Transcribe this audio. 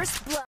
First blood.